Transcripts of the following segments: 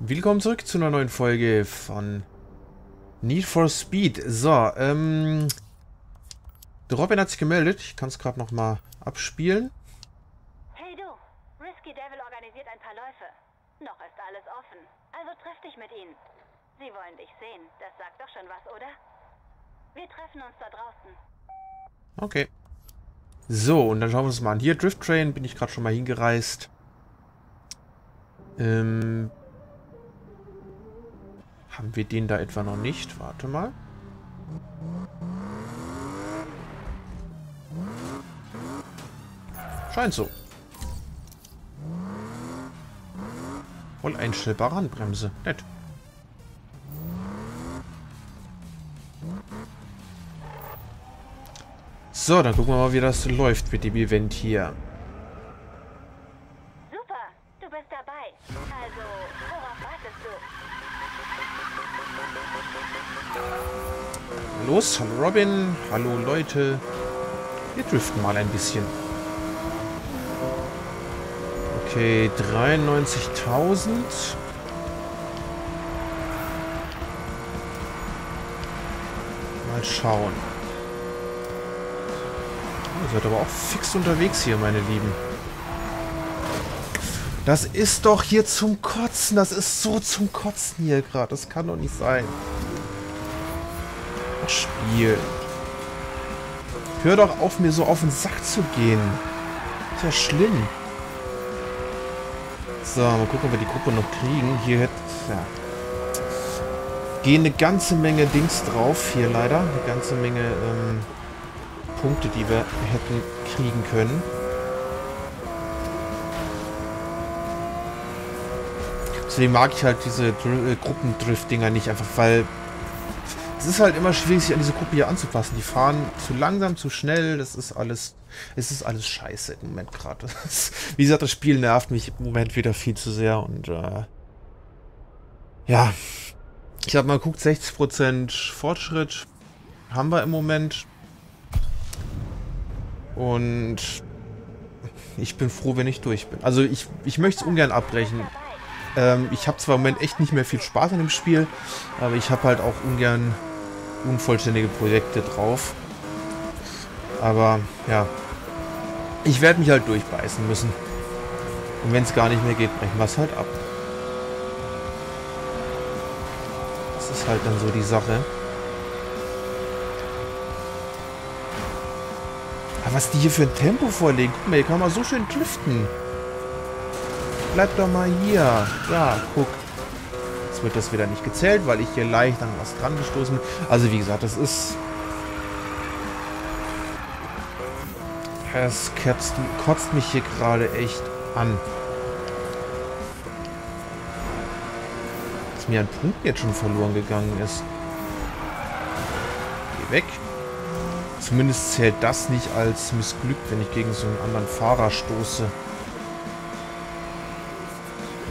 Willkommen zurück zu einer neuen Folge von Need for Speed. So, ähm... Der Robin hat sich gemeldet. Ich kann es gerade nochmal abspielen. Hey du, Risky Devil organisiert ein paar Läufe. Noch ist alles offen. Also treff dich mit ihnen. Sie wollen dich sehen. Das sagt doch schon was, oder? Wir treffen uns da draußen. Okay. So, und dann schauen wir uns mal an. Hier, Drift Train, bin ich gerade schon mal hingereist. Ähm, haben wir den da etwa noch nicht? Warte mal. Scheint so. Voll einstellbare Handbremse. Nett. So, dann gucken wir mal, wie das läuft mit dem Event hier. Los, hallo Robin, hallo Leute. Wir driften mal ein bisschen. Okay, 93.000. Mal schauen. Ihr seid aber auch fix unterwegs hier, meine Lieben. Das ist doch hier zum Kotzen. Das ist so zum Kotzen hier gerade. Das kann doch nicht sein. Spiel. Hör doch auf, mir so auf den Sack zu gehen. Ist ja schlimm. So, mal gucken, ob wir die Gruppe noch kriegen. Hier hätte... Ja. Gehen eine ganze Menge Dings drauf. Hier leider. Eine ganze Menge ähm, Punkte, die wir hätten kriegen können. Deswegen mag ich halt diese Dr äh, Gruppendrift-Dinger nicht. Einfach weil... Es ist halt immer schwierig, sich an diese Gruppe hier anzupassen. Die fahren zu langsam, zu schnell. Das ist alles... Es ist alles scheiße im Moment gerade. Wie gesagt, das Spiel nervt mich im Moment wieder viel zu sehr. Und äh, ja, ich habe mal geguckt, 60% Fortschritt haben wir im Moment. Und ich bin froh, wenn ich durch bin. Also ich, ich möchte es ungern abbrechen. Ähm, ich habe zwar im Moment echt nicht mehr viel Spaß an dem Spiel, aber ich habe halt auch ungern unvollständige Projekte drauf. Aber ja, ich werde mich halt durchbeißen müssen. Und wenn es gar nicht mehr geht, brechen wir es halt ab. Das ist halt dann so die Sache. Aber was die hier für ein Tempo vorlegen. Guck mal, hier kann man so schön driften. Bleib doch mal hier. Ja, guck. Jetzt wird das wieder nicht gezählt, weil ich hier leicht an was dran gestoßen bin. Also wie gesagt, das ist... Es kotzt, kotzt mich hier gerade echt an. Dass mir ein Punkt jetzt schon verloren gegangen ist. Geh weg. Zumindest zählt das nicht als missglückt, wenn ich gegen so einen anderen Fahrer stoße.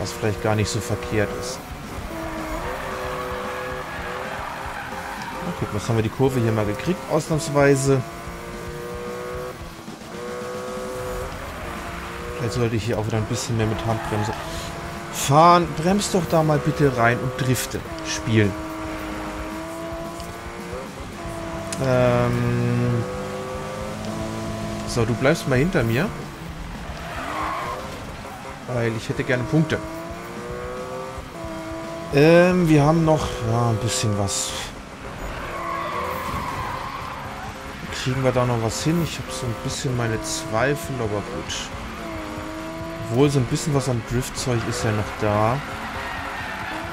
Was vielleicht gar nicht so verkehrt ist. Gucken, was haben wir die Kurve hier mal gekriegt, ausnahmsweise. Vielleicht sollte ich hier auch wieder ein bisschen mehr mit Handbremse fahren. Bremst doch da mal bitte rein und drifte. Spielen. Ähm so, du bleibst mal hinter mir. Weil ich hätte gerne Punkte. Ähm, wir haben noch ja, ein bisschen was. Kriegen wir da noch was hin? Ich habe so ein bisschen meine Zweifel, aber gut. Obwohl, so ein bisschen was an Driftzeug ist ja noch da.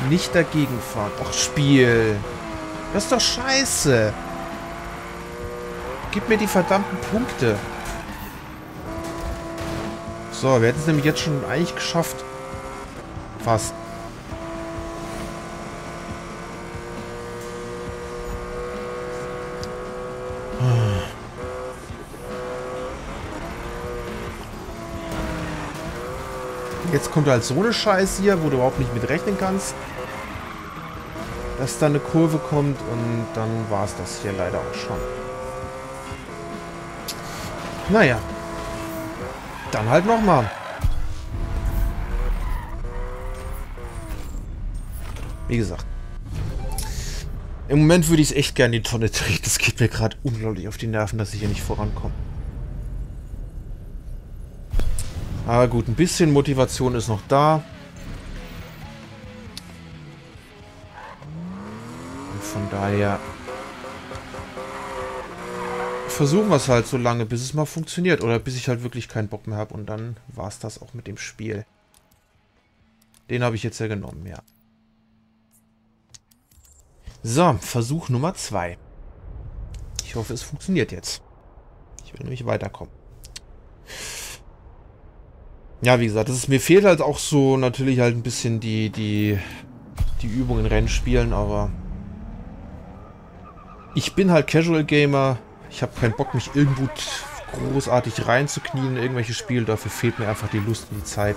Nicht dagegen fahren. Ach, Spiel. Das ist doch scheiße. Gib mir die verdammten Punkte. So, wir hätten es nämlich jetzt schon eigentlich geschafft. Fast. Jetzt kommt halt so eine Scheiße hier, wo du überhaupt nicht mit rechnen kannst. Dass da eine Kurve kommt und dann war es das hier leider auch schon. Naja. Dann halt nochmal. Wie gesagt. Im Moment würde ich es echt gerne in die Tonne treten. Das geht mir gerade unglaublich auf die Nerven, dass ich hier nicht vorankomme. Aber gut, ein bisschen Motivation ist noch da. Und von daher versuchen wir es halt so lange, bis es mal funktioniert. Oder bis ich halt wirklich keinen Bock mehr habe. Und dann war es das auch mit dem Spiel. Den habe ich jetzt ja genommen, ja. So, Versuch Nummer 2. Ich hoffe, es funktioniert jetzt. Ich will nämlich weiterkommen. Ja, wie gesagt, das ist, mir fehlt halt auch so natürlich halt ein bisschen die, die, die Übung in Rennspielen, aber ich bin halt Casual Gamer. Ich habe keinen Bock, mich irgendwo großartig reinzuknien in irgendwelche Spiele. Dafür fehlt mir einfach die Lust und die Zeit.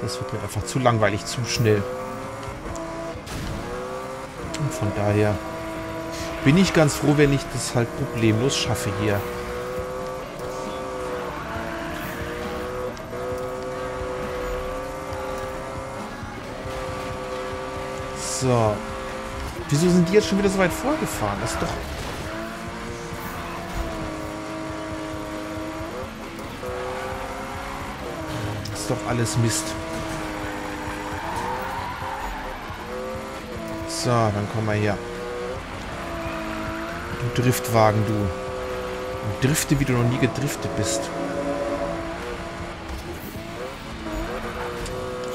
Das wird mir einfach zu langweilig, zu schnell. Und von daher bin ich ganz froh, wenn ich das halt problemlos schaffe hier. So. Wieso sind die jetzt schon wieder so weit vorgefahren? Das ist doch... Das ist doch alles Mist. So, dann komm mal her. Du Driftwagen, du. Und drifte, wie du noch nie gedriftet bist.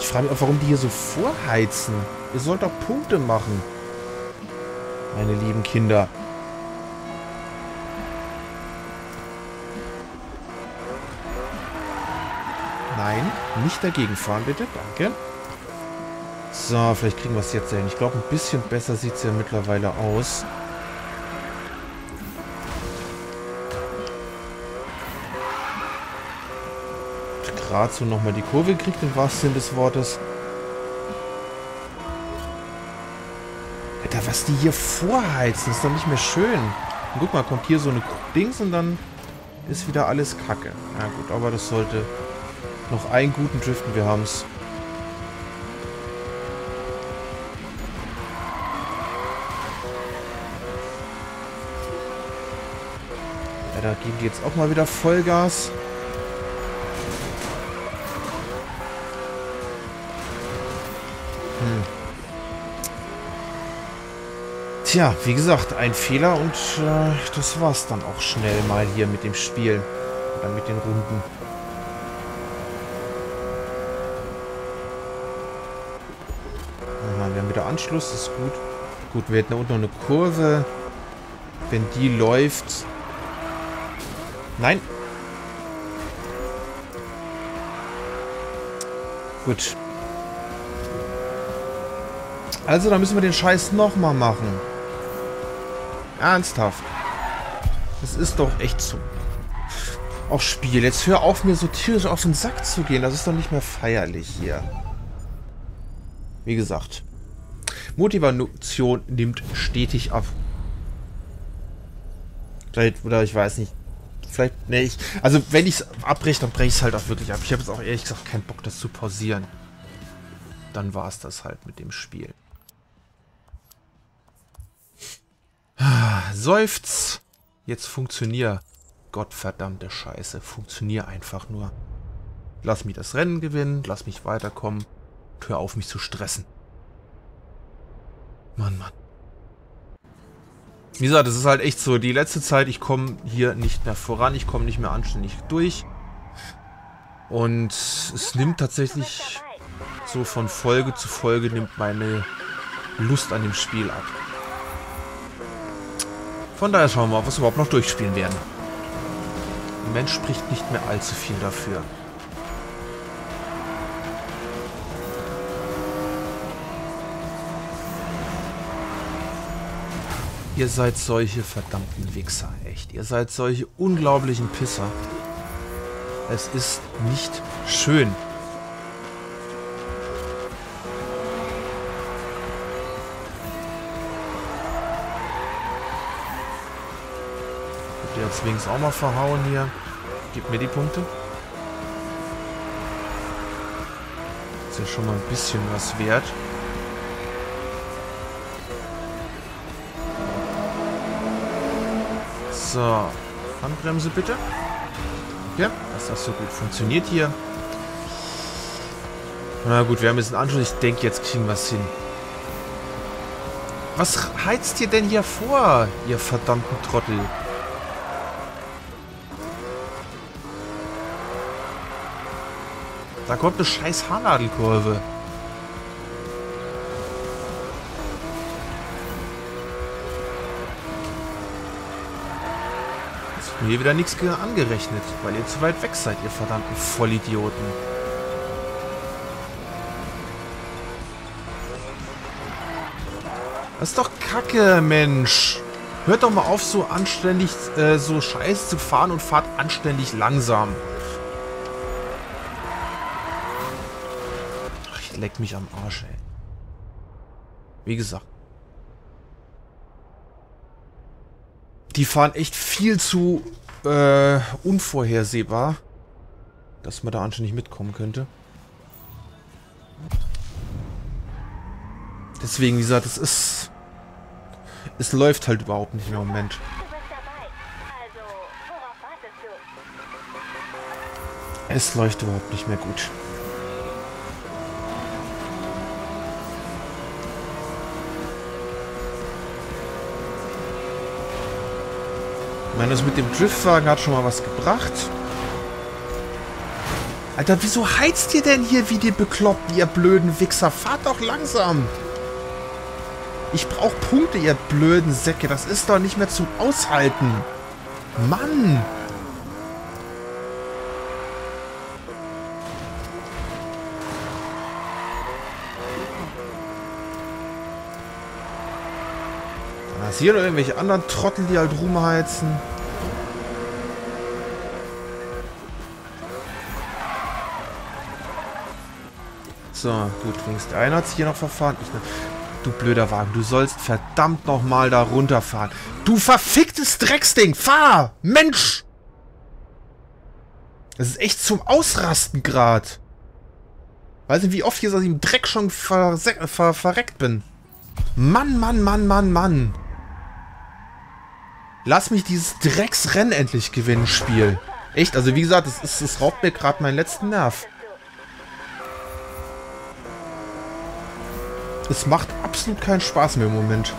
Frage mich auch, warum die hier so vorheizen. Ihr sollt doch Punkte machen. Meine lieben Kinder. Nein, nicht dagegen fahren, bitte. Danke. So, vielleicht kriegen wir es jetzt hin. Ich glaube, ein bisschen besser sieht es ja mittlerweile aus. Gerade so nochmal die Kurve gekriegt, im wahrsten Sinne des Wortes. Alter, was die hier vorheizen, ist doch nicht mehr schön. Und guck mal, kommt hier so eine Dings und dann ist wieder alles kacke. Na gut, aber das sollte noch einen guten Driften. Wir haben es. da geben die jetzt auch mal wieder Vollgas. Tja, wie gesagt, ein Fehler und äh, das war's dann auch schnell mal hier mit dem Spiel. Oder mit den Runden. Aha, wir haben wieder Anschluss, ist gut. Gut, wir hätten da unten noch eine Kurve. Wenn die läuft, Nein. Gut. Also, dann müssen wir den Scheiß nochmal machen. Ernsthaft. Das ist doch echt so. Auch Spiel. Jetzt hör auf, mir so tierisch auf den Sack zu gehen. Das ist doch nicht mehr feierlich hier. Wie gesagt. Motivation nimmt stetig ab. Vielleicht, oder ich weiß nicht. Vielleicht, ne, ich, also wenn ich es abbreche, dann breche ich es halt auch wirklich ab. Ich habe jetzt auch ehrlich gesagt keinen Bock, das zu pausieren. Dann war es das halt mit dem Spiel. Seufz. Jetzt funktionier. Gottverdammte Scheiße. Funktionier einfach nur. Lass mich das Rennen gewinnen. Lass mich weiterkommen. Hör auf, mich zu stressen. Mann, Mann. Wie gesagt, es ist halt echt so, die letzte Zeit, ich komme hier nicht mehr voran, ich komme nicht mehr anständig durch. Und es nimmt tatsächlich so von Folge zu Folge nimmt meine Lust an dem Spiel ab. Von daher schauen wir mal, was wir überhaupt noch durchspielen werden. Im Moment spricht nicht mehr allzu viel dafür. Ihr seid solche verdammten Wichser, echt. Ihr seid solche unglaublichen Pisser. Es ist nicht schön. Der hat links auch mal verhauen hier. Gib mir die Punkte. Ist ja schon mal ein bisschen was wert. So. Handbremse bitte. Ja, dass das so gut funktioniert hier. Na gut, wir haben jetzt einen Anschluss. Ich denke, jetzt kriegen wir es hin. Was heizt ihr denn hier vor, ihr verdammten Trottel? Da kommt eine scheiß Haarnadelkurve. Jetzt mir wieder nichts angerechnet, weil ihr zu weit weg seid, ihr verdammten Vollidioten. Das ist doch Kacke, Mensch. Hört doch mal auf, so anständig, äh, so scheiß zu fahren und fahrt anständig langsam. Ach, ich leck mich am Arsch, ey. Wie gesagt. Die fahren echt viel zu äh, unvorhersehbar, dass man da anständig mitkommen könnte. Deswegen, wie gesagt, es ist... Es läuft halt überhaupt nicht mehr im Moment. Es läuft überhaupt nicht mehr gut. Ich meine, das mit dem Driftwagen hat schon mal was gebracht. Alter, wieso heizt ihr denn hier wie die Bekloppten, ihr blöden Wichser? Fahrt doch langsam! Ich brauche Punkte, ihr blöden Säcke. Das ist doch nicht mehr zum Aushalten. Mann! Hier noch irgendwelche anderen Trottel, die halt rumheizen. So, gut, wenigstens der eine hat sich hier noch verfahren. Ich, ne- du blöder Wagen, du sollst verdammt nochmal da runterfahren. Du verficktes Drecksding, fahr! Mensch! Das ist echt zum Ausrasten grad. Weiß nicht, wie oft hier so im Dreck schon verse- ver verreckt bin. Mann, Mann, Mann, Mann, Mann. Lass mich dieses Drecksrennen endlich gewinnen, Spiel. Echt, also wie gesagt, es, ist, es raubt mir gerade meinen letzten Nerv. Es macht absolut keinen Spaß mehr im Moment.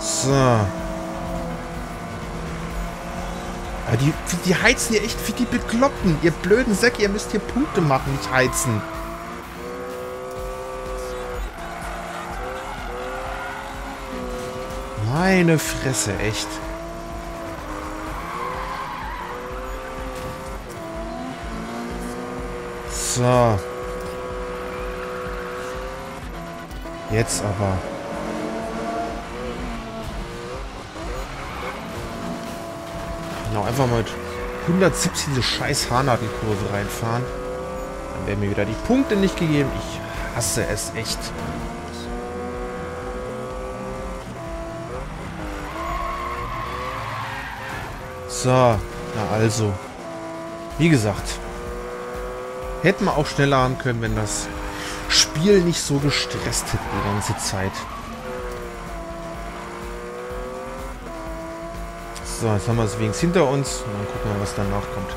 So. Ja, die, die heizen hier echt wie die Bekloppten. Ihr blöden Säcke, ihr müsst hier Punkte machen, nicht heizen. Meine Fresse, echt. So. Jetzt aber. Genau, einfach mal mit 170 diese scheiß Haarnadelkurve reinfahren. Dann werden mir wieder die Punkte nicht gegeben. Ich hasse es echt. So, na also. Wie gesagt, hätten wir auch schneller haben können, wenn das Spiel nicht so gestresst hätte die ganze Zeit. So, jetzt haben wir es wenigstens hinter uns. Und dann gucken wir, was danach kommt.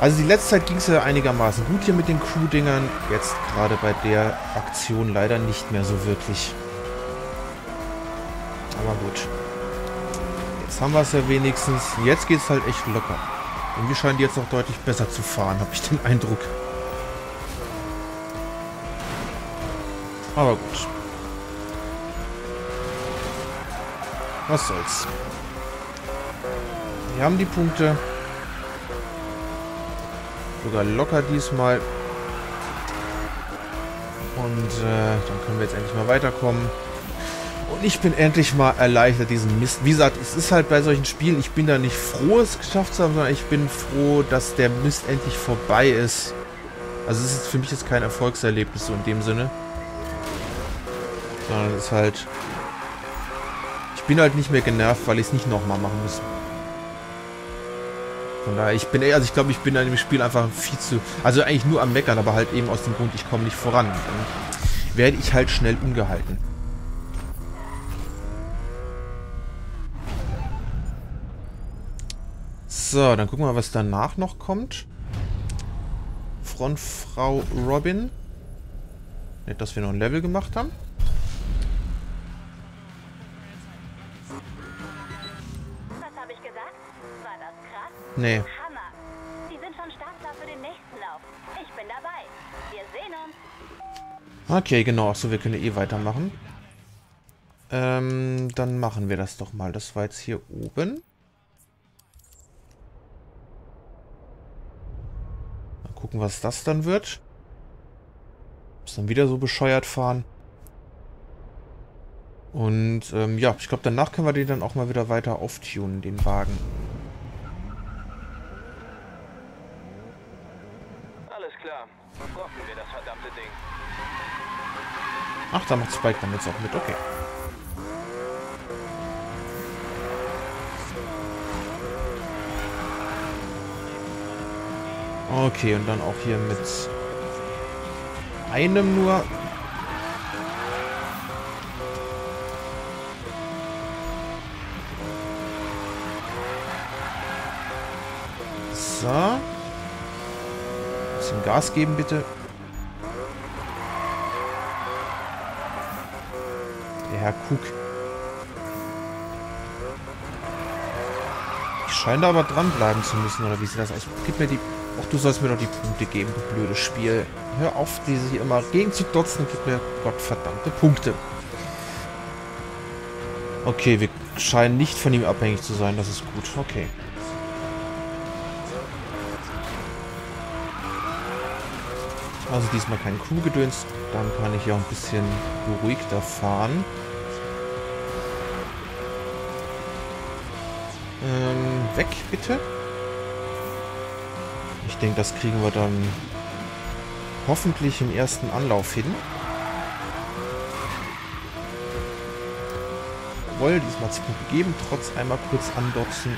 Also die letzte Zeit ging es ja einigermaßen gut hier mit den Crew-Dingern. Jetzt gerade bei der Aktion leider nicht mehr so wirklich. Aber gut. Jetzt haben wir es ja wenigstens. Jetzt geht es halt echt locker. Und wir scheinen die jetzt auch deutlich besser zu fahren, habe ich den Eindruck. Aber gut. Was soll's. Wir haben die Punkte. Sogar locker diesmal. Und äh, dann können wir jetzt endlich mal weiterkommen. Ich bin endlich mal erleichtert, diesen Mist. Wie gesagt, es ist halt bei solchen Spielen, ich bin da nicht froh, es geschafft zu haben, sondern ich bin froh, dass der Mist endlich vorbei ist. Also es ist für mich jetzt kein Erfolgserlebnis so in dem Sinne. Sondern es ist halt... Ich bin halt nicht mehr genervt, weil ich es nicht nochmal machen muss. Von daher, ich bin, also ich glaube, ich bin in dem Spiel einfach viel zu, also eigentlich nur am Meckern, aber halt eben aus dem Grund, ich komme nicht voran. Und werde ich halt schnell umgehalten. So, dann gucken wir mal, was danach noch kommt. Frontfrau Robin. Nicht, dass wir noch ein Level gemacht haben. Was habe ich gesagt? War das krass? Nee. Hammer. Die sind schon startklar für den nächsten Lauf. Ich bin dabei. Wir sehen uns. Okay, genau. Achso, wir können eh weitermachen. Ähm, dann machen wir das doch mal. Das war jetzt hier oben. Mal gucken, was das dann wird. Muss dann wieder so bescheuert fahren. Und ähm, ja, ich glaube, danach können wir den dann auch mal wieder weiter auftunen, den Wagen. Alles klar. Wir das verdammte Ding. Ach, da macht Spike dann jetzt auch mit. Okay. Okay, und dann auch hier mit einem nur. So. Bisschen Gas geben, bitte. Der Herr Cook. Ich scheine aber dranbleiben zu müssen, oder wie sieht das aus? Gib mir die... Ach, du sollst mir doch die Punkte geben, du blödes Spiel. Hör auf, diese hier immer gegen zu dotzen. Gib mir gottverdammte Punkte. Okay, wir scheinen nicht von ihm abhängig zu sein. Das ist gut. Okay. Also diesmal kein Crew-Gedöns. Dann kann ich ja ein bisschen beruhigter fahren. Ähm, weg bitte. Ich denke, das kriegen wir dann hoffentlich im ersten Anlauf hin. Jawohl, diesmal hat es gegeben, trotz einmal kurz andotzen.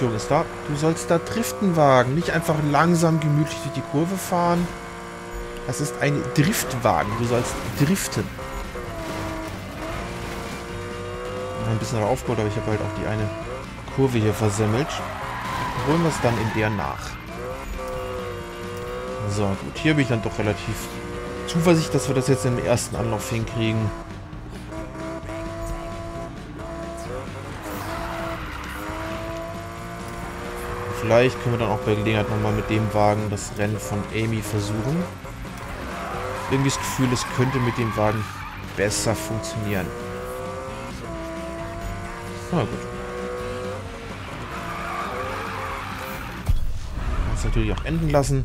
Ist da. Du sollst da Driften wagen, nicht einfach langsam gemütlich durch die Kurve fahren. Das ist ein Driftwagen. Du sollst driften. Ein bisschen aufgeholt, aber ich habe halt auch die eine Kurve hier versemmelt. Holen wir es dann in der nach. So, gut. Hier bin ich dann doch relativ zuversichtlich, dass wir das jetzt im ersten Anlauf hinkriegen. Vielleicht können wir dann auch bei Gelegenheit nochmal mit dem Wagen das Rennen von Amy versuchen. Irgendwie das Gefühl, es könnte mit dem Wagen besser funktionieren. Na gut. Das natürlich auch enden lassen.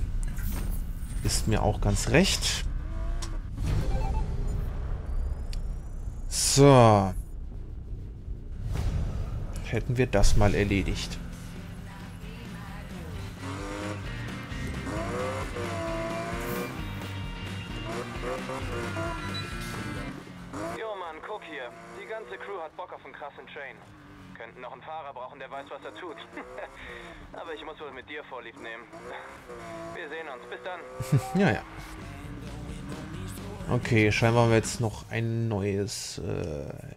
Ist mir auch ganz recht. So. Hätten wir das mal erledigt. Aber wohl mit dir vorlieb nehmen. Wir sehen uns. Bis dann. ja, ja. Okay, scheinbar haben wir jetzt noch ein neues, äh,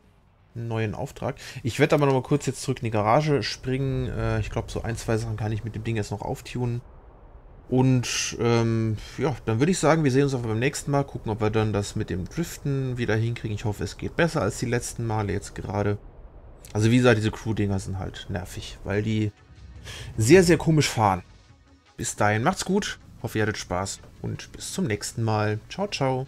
neuen Auftrag. Ich werde aber noch mal kurz jetzt zurück in die Garage springen. Äh, ich glaube, so ein, zwei Sachen kann ich mit dem Ding jetzt noch auftunen. Und ähm, ja, dann würde ich sagen, wir sehen uns auch beim nächsten Mal. Gucken, ob wir dann das mit dem Driften wieder hinkriegen. Ich hoffe, es geht besser als die letzten Male jetzt gerade. Also wie gesagt, diese Crew-Dinger sind halt nervig, weil die sehr, sehr komisch fahren. Bis dahin, macht's gut. Hoffe, ihr hattet Spaß und bis zum nächsten Mal. Ciao, ciao.